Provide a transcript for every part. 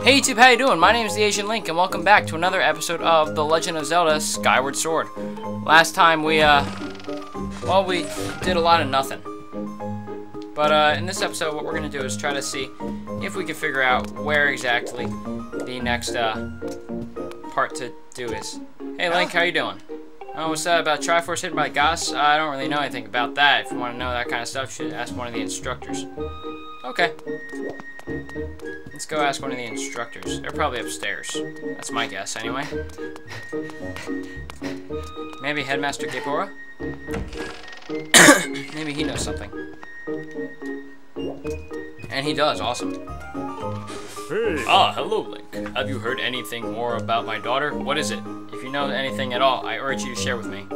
Hey YouTube, how you doing? My name is the Azian Link, and welcome back to another episode of The Legend of Zelda Skyward Sword. Last time we, uh, well, we did a lot of nothing. But, uh, in this episode, what we're gonna do is try to see if we can figure out where exactly the next, uh, part to do is. Hey Link, how you doing? Oh, what's that about Triforce hidden by Goss? I don't really know anything about that. If you want to know that kind of stuff, you should ask one of the instructors. Okay. Let's go ask one of the instructors. They're probably upstairs. That's my guess, anyway. Maybe Headmaster Gaepora? Maybe he knows something. And he does, awesome. Hey. Ah, hello, Link. Have you heard anything more about my daughter? What is it? If you know anything at all, I urge you to share with me.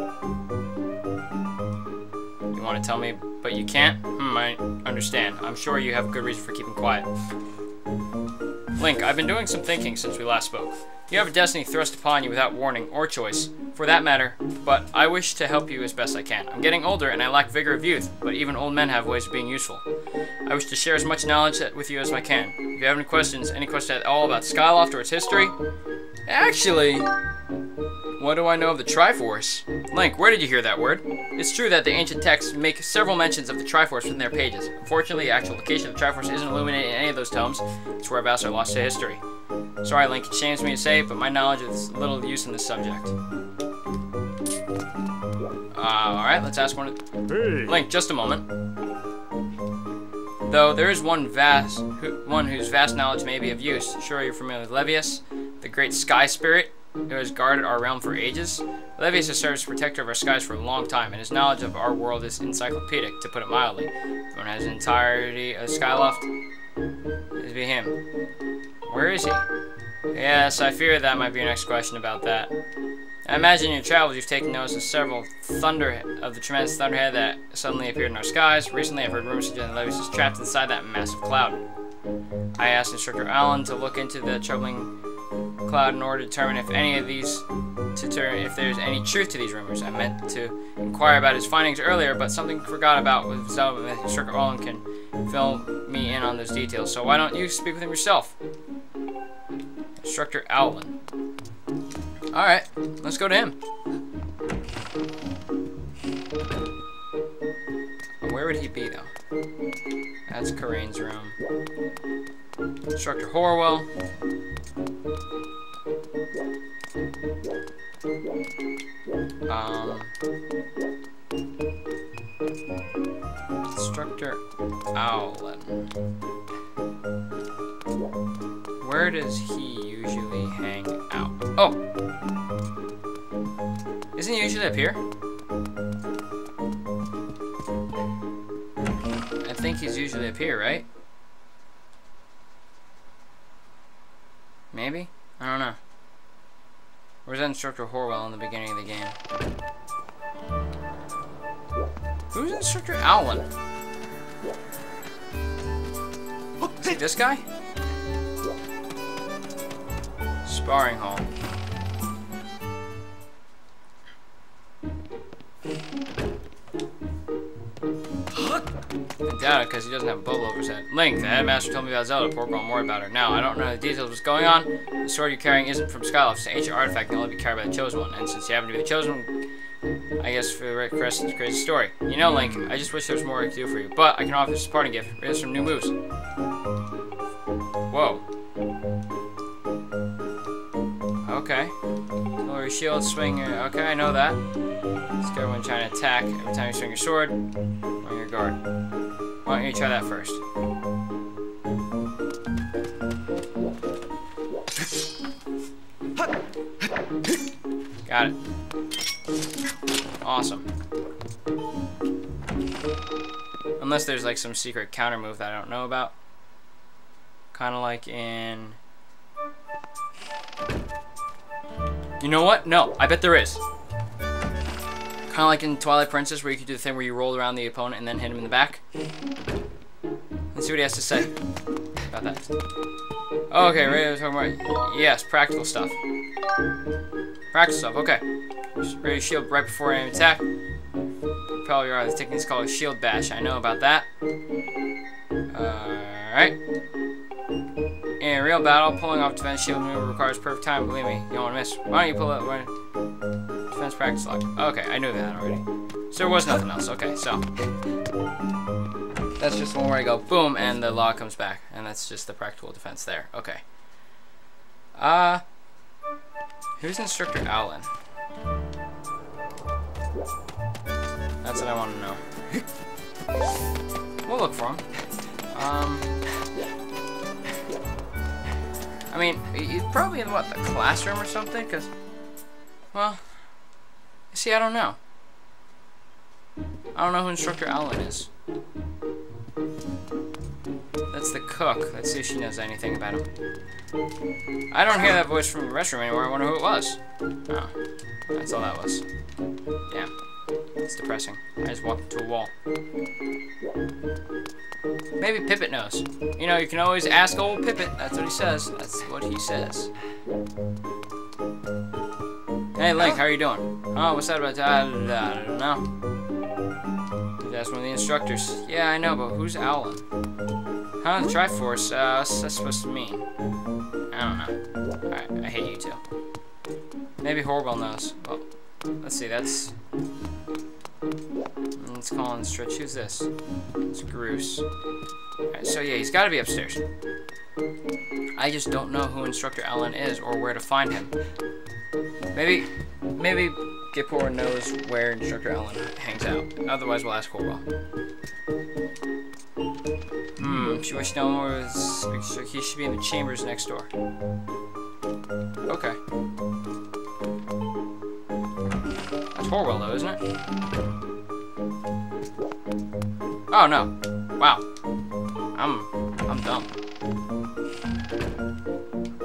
You want to tell me, but you can't? Hmm, I understand. I'm sure you have good reason for keeping quiet. Link, I've been doing some thinking since we last spoke. You have a destiny thrust upon you without warning or choice, for that matter, but I wish to help you as best I can. I'm getting older and I lack vigor of youth, but even old men have ways of being useful. I wish to share as much knowledge with you as I can. If you have any questions, any questions at all about Skyloft or its history, actually, what do I know of the Triforce? Link, where did you hear that word? It's true that the ancient texts make several mentions of the Triforce within their pages. Unfortunately, the actual location of the Triforce isn't illuminated in any of those tomes. Its whereabouts are lost to history. Sorry, Link, it shames me to say, but my knowledge is little use in this subject. Uh, alright, let's ask one of... Hey. Link, just a moment. Though there is one vast, who, one whose vast knowledge may be of use. Sure, you're familiar with Levias, the great sky spirit who has guarded our realm for ages. Levias has served as protector of our skies for a long time, and his knowledge of our world is encyclopedic, to put it mildly. If one has the entirety of Skyloft, it'd be him. Where is he? Yes, I fear that might be your next question about that. I imagine in your travels you've taken notice of several thunder of the tremendous thunderhead that suddenly appeared in our skies. Recently, I've heard rumors suggesting Levias is trapped inside that massive cloud. I asked Instructor Owlan to look into the troubling cloud in order to determine if any of these to determine if there's any truth to these rumors. I meant to inquire about his findings earlier, but something forgot about with Zelda. Instructor Owlan can fill me in on those details. So why don't you speak with him yourself? Instructor Owlan. Alright, let's go to him. Where would he be, though? That's Karane's room. Instructor Horwell. Um, Instructor Owlan. Where does he usually hang out? Oh! Isn't he usually up here? I think he's usually up here, right? Maybe? I don't know. Where's that Instructor Horwell in the beginning of the game? Who's Instructor Owlan? Is he this guy? Sparring hall. I doubt it because he doesn't have a bubble over his head. Link, the headmaster told me about Zelda. Poor girl, more about her. Now, I don't know the details of what's going on. The sword you're carrying isn't from Skyloft. It's an ancient artifact and can only be carried by the chosen one. And since you happen to be the chosen one, I guess for the crest, it's a crazy story. You know, Link, I just wish there was more I could do for you. But I can offer this parting gift. Here's some new moves. Whoa. Okay. Lower your shield, swing your... Okay, I know that. Good when trying to attack. Every time you swing your sword, on your guard. Why don't you try that first? Got it. Awesome. Unless there's like some secret counter move that I don't know about. Kind of like in... You know what? No, I bet there is. Kind of like in Twilight Princess where you could do the thing where you roll around the opponent and then hit him in the back. Let's see what he has to say about that. Oh, okay, ready to talk about... Yes, practical stuff. Practical stuff, okay. Ready shield right before any attack. Probably are. The technique's called a shield bash. I know about that. Alright. In a real battle, pulling off defense shield maneuver requires perfect time. Believe me, you don't want to miss. Why don't you pull it? Defense practice log. Okay, I knew that already. So there was nothing else. Okay, so that's just one where I go boom and the log comes back, and that's just the practical defense there. Okay. Uh, who's Instructor Owlan? That's what I want to know. We'll look for him. Um, I mean, he's probably in what the classroom or something, cause, well, see, I don't know. I don't know who Instructor Owlan is. That's the cook. Let's see if she knows anything about him. I don't hear that voice from the restroom anymore. I wonder who it was. Oh, that's all that was. Yeah, it's depressing. I just walked into a wall. Maybe Pipit knows. You know, you can always ask old Pipit. That's what he says. That's what he says. Hey, Link, oh. how are you doing? Oh, what's that about? I, I don't know. That's one of the instructors. Yeah, I know, but who's Owlan? Huh, the Triforce, uh, what's that supposed to mean? I don't know. Alright, I hate you too. Maybe Horwell knows. Well, let's see, that's... Let's call in Stretch. Who's this? It's Groose. Alright, so yeah, he's gotta be upstairs. I just don't know who Instructor Owlan is or where to find him. Maybe, maybe Gaepora knows where Instructor Owlan hangs out. Otherwise, we'll ask Horwell. Hmm, she wished no was, he should be in the chambers next door. Okay. That's Horwell though, isn't it? Oh no. Wow. I'm I'm dumb.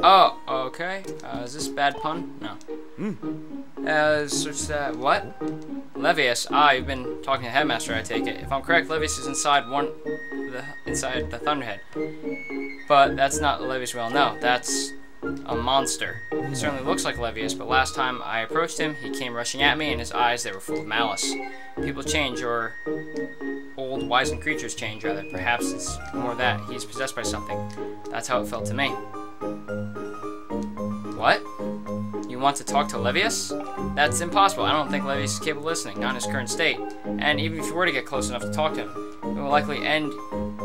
Oh, okay. Uh, is this bad pun? No. Uh, search that. What? Levias. Ah, you've been talking to Headmaster, I take it. If I'm correct, Levias is inside one, the inside the Thunderhead. But that's not Levias well. No, that's a monster. He certainly looks like Levias, but last time I approached him, he came rushing at me, and his eyes they were full of malice. People change, or old wizened creatures change, rather. Perhaps it's more that he's possessed by something. That's how it felt to me. What? Want to talk to Levias? That's impossible. I don't think Levias is capable of listening, not in his current state. And even if you were to get close enough to talk to him, it will likely end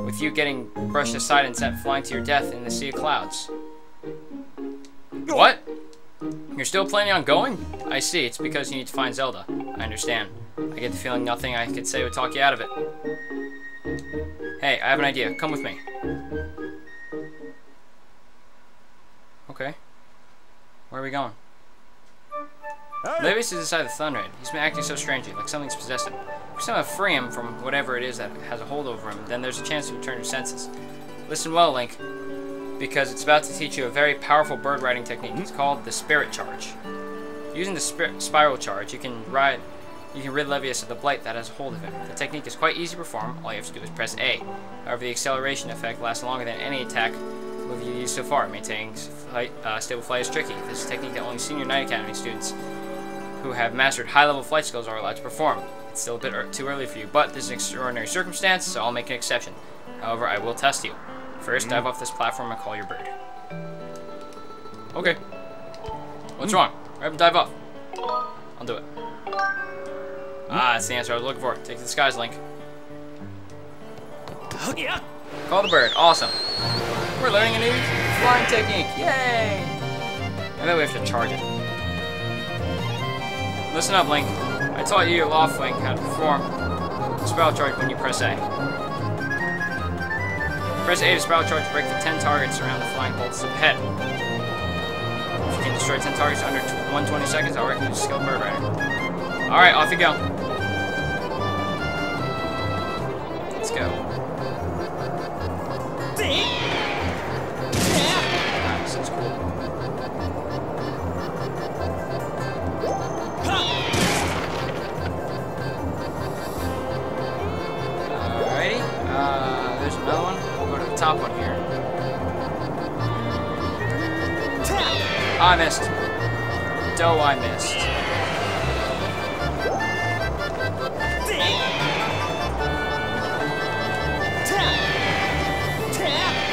with you getting brushed aside and sent flying to your death in the sea of clouds. What? You're still planning on going? I see, it's because you need to find Zelda. I understand. I get the feeling nothing I could say would talk you out of it. Hey, I have an idea. Come with me. Okay. Where are we going? Levias is inside the Thunderhead. He's been acting so strangely, like something's possessed him. If we somehow free him from whatever it is that has a hold over him, then there's a chance to return to senses. Listen well, Link, because it's about to teach you a very powerful bird riding technique. It's called the Spiral Charge. Using the spir Spiral Charge, you can ride, you can rid Levias of the blight that has a hold of him. The technique is quite easy to perform. All you have to do is press A. However, the acceleration effect lasts longer than any attack move you used so far. Maintaining flight, uh, stable flight is tricky. This is a technique that only senior Knight Academy students who have mastered high-level flight skills are allowed to perform. It's still a bit er too early for you, but this is an extraordinary circumstance, so I'll make an exception. However, I will test you. First, dive off this platform and call your bird. Okay. What's wrong? Grab and dive off. I'll do it. Ah, that's the answer I was looking for. Take the skies, Link. Call the bird. Awesome. We're learning a new flying technique. Yay! I bet we have to charge it. Listen up, Link. I taught you your Loftwing how to perform Spiral Charge when you press A. Press A to Spiral Charge to break the 10 targets around the flying bolts head If you can destroy 10 targets under 120 seconds, I'll recognize you skilled bird rider. Alright, off you go. Let's go. I missed. Doe, I missed.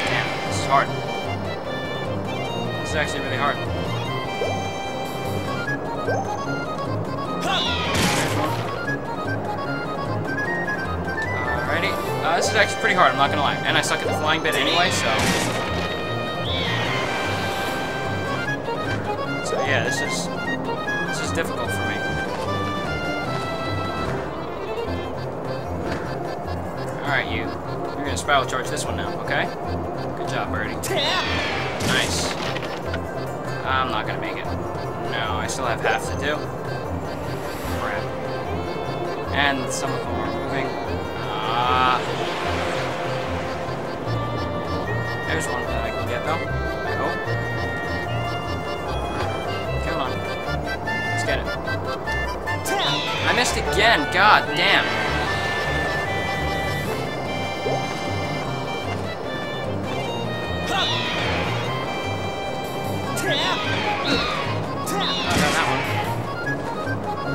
Damn, this is hard. This is actually really hard. Alrighty. Uh, this is actually pretty hard, I'm not gonna lie. And I suck at the flying bit anyway, so... yeah, this is... This is difficult for me. Alright, you. You're gonna spiral charge this one now, okay? Good job, Birdie. Nice. I'm not gonna make it. No, I still have half to do. Crap. And some of them are moving. Ah. There's I missed again. God damn.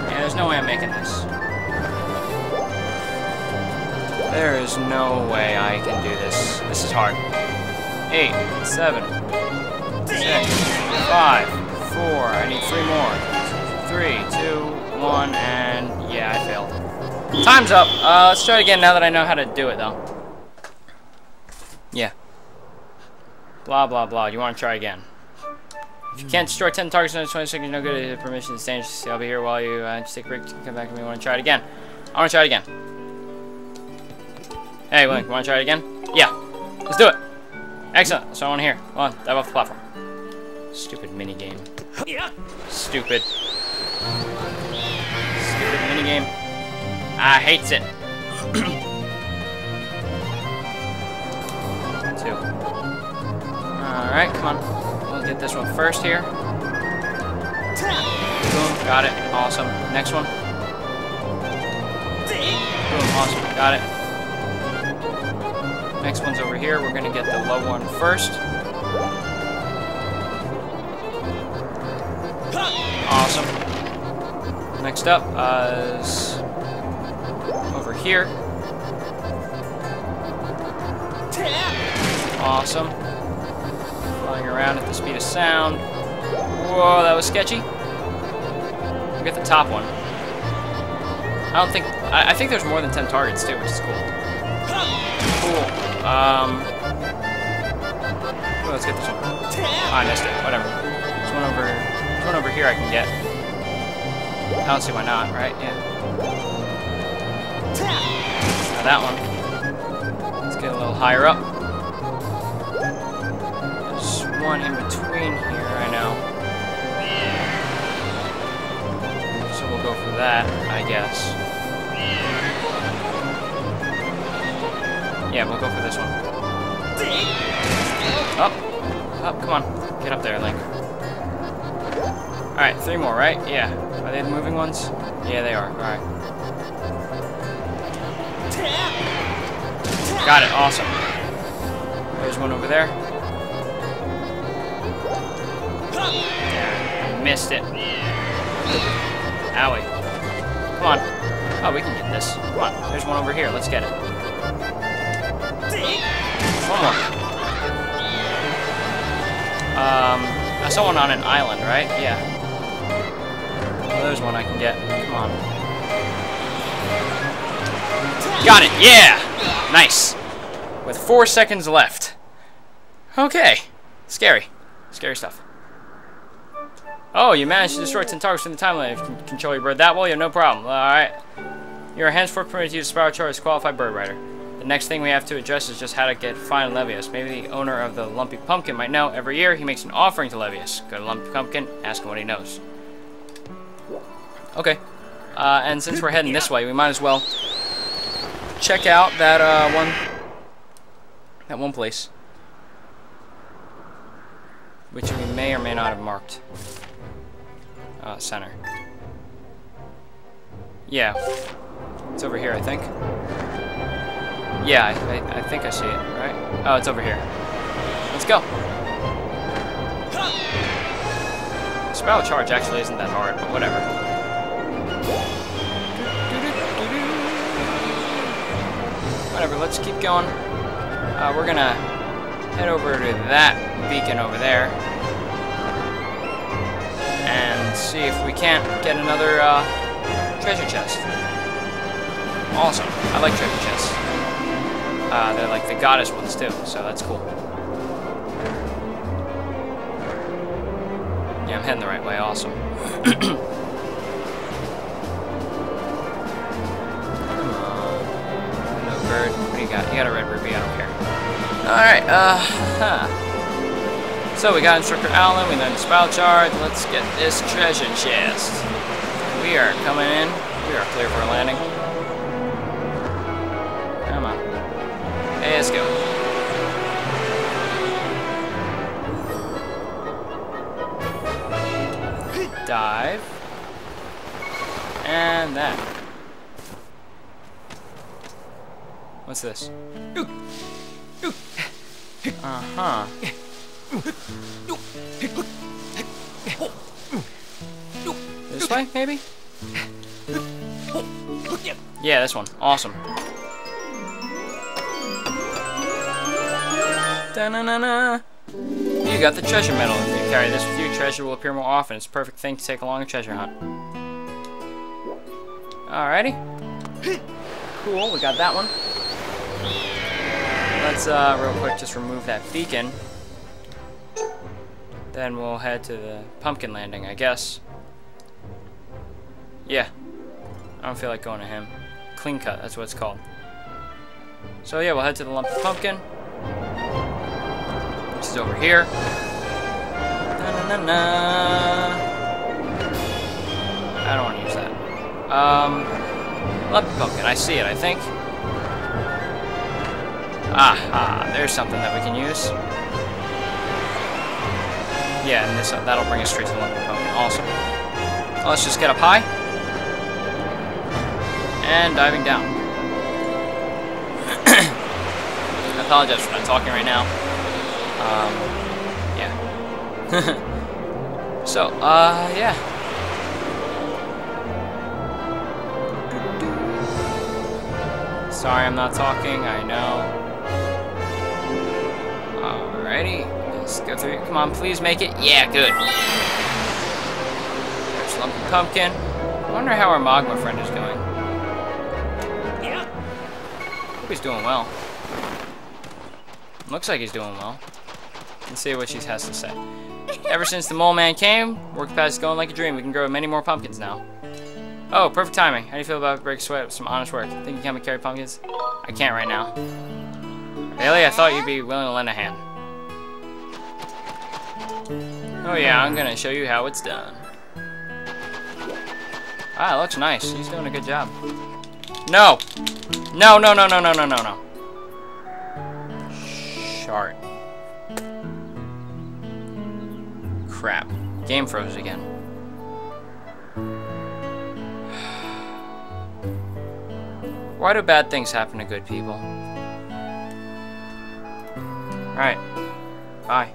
Yeah, there's no way I'm making this. There is no way I can do this. This is hard. Eight, seven, six, five, four. I need three more. Three, two, one, and yeah, I failed. Time's up. Uh, let's try it again now that I know how to do it, though. Yeah. Blah, blah, blah. You want to try again. If you can't destroy 10 targets in 20 seconds, no good. Permission is dangerous. I'll be here while you uh, take a break. Come back to me. want to try it again. I want to try it again. Hey, Link, you want to try it again? Yeah. Let's do it. Excellent. That's what I want to hear. Come on, dive off the platform. Stupid mini game. Stupid. Game. I hates it. Two. Alright, come on. We'll get this one first here. Boom, got it. Awesome. Next one. Boom, awesome. Got it. Next one's over here. We're gonna get the low one first. Awesome. Next up uh, is over here. Awesome. Flying around at the speed of sound. Whoa, that was sketchy. We get the top one. I don't think... I, I think there's more than 10 targets, too, which is cool. Cool. Um... Well, let's get this one. Oh, I missed it. Whatever. There's one over... There's one over here I can get. I don't see why not, right? Yeah. Now that one. Let's get a little higher up. There's one in between here, I know. So we'll go for that, I guess. Yeah, we'll go for this one. Up. Up, come on. Get up there, Link. Alright, three more, right? Yeah. Are they the moving ones? Yeah, they are. Alright. Got it, awesome. There's one over there. Yeah, missed it. Owie. Come on. Oh, we can get this. Come on, there's one over here. Let's get it. One more. Um, I saw one on an island, right? Yeah. There's one I can get. Come on. Got it! Yeah! Nice. With four seconds left. Okay. Scary. Scary stuff. Oh, you managed to destroy 10 targets in the timeline. If you can control your bird that well, you have no problem. Alright. You are henceforth permitted to use Spiral Charge as qualified bird rider. The next thing we have to address is just how to get find Levias. Maybe the owner of the Lumpy Pumpkin might know. Every year, he makes an offering to Levias. Go to Lumpy Pumpkin, ask him what he knows. Okay. Uh, and since we're heading this way, we might as well check out that uh, one that one place. Which we may or may not have marked. Uh, center. Yeah. It's over here, I think. Yeah, I, I, I think I see it, right? Oh, it's over here. Let's go. Spell charge actually isn't that hard, but whatever. Whatever, let's keep going. Uh, we're gonna head over to that beacon over there. and see if we can't get another uh, treasure chest. Awesome. I like treasure chests. Uh, they're like the goddess ones too, so that's cool. Yeah, I'm heading the right way. Awesome. you got? You got a red ruby. I don't care. Alright, uh, huh. So we got Instructor Owlan, we learned the spell charge. Let's get this treasure chest. We are coming in. We are clear for a landing. Come on. Hey, let's go. Dive. And that. What's this? Uh-huh. This way, maybe? Yeah, this one. Awesome. Da-na-na-na. You got the treasure medal. If you carry this with you, treasure will appear more often. It's a perfect thing to take along a treasure hunt. Alrighty. Cool, we got that one. Let's, uh, real quick, just remove that beacon. Then we'll head to the pumpkin landing, I guess. Yeah. I don't feel like going to him. Clean cut, that's what it's called. So yeah, we'll head to the lumpy pumpkin. Which is over here. Na-na-na-na. I don't want to use that. Um, lumpy pumpkin, I see it, I think. Aha, there's something that we can use. Yeah, and this uh, that'll bring us straight to the lumpy pumpkin. Awesome. Let's just get up high. And diving down. I apologize for not talking right now. Um, yeah. so, uh, yeah. Sorry I'm not talking, I know. Alrighty, let's go through. Come on, please make it. Yeah, good. There's Lumpy Pumpkin. I wonder how our Mogma friend is going. Hope he's doing well. Looks like he's doing well. Let's see what she has to say. Ever since the mole man came, work path is going like a dream. We can grow many more pumpkins now. Oh, perfect timing. How do you feel about break sweat with some honest work? Think you can help carry pumpkins? I can't right now. Really? I thought you'd be willing to lend a hand. Oh yeah, I'm gonna show you how it's done. Ah, looks nice. He's doing a good job. No! No, no, no, no, no, no, no, no. Shart. Crap. Game froze again. Why do bad things happen to good people? Alright. Bye.